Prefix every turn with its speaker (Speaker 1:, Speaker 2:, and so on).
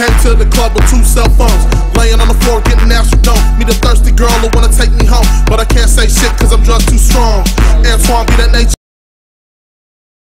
Speaker 1: Came to the club with two cell phones. Laying on the floor getting out, she. Meet a thirsty girl who wanna take me home. But I can't say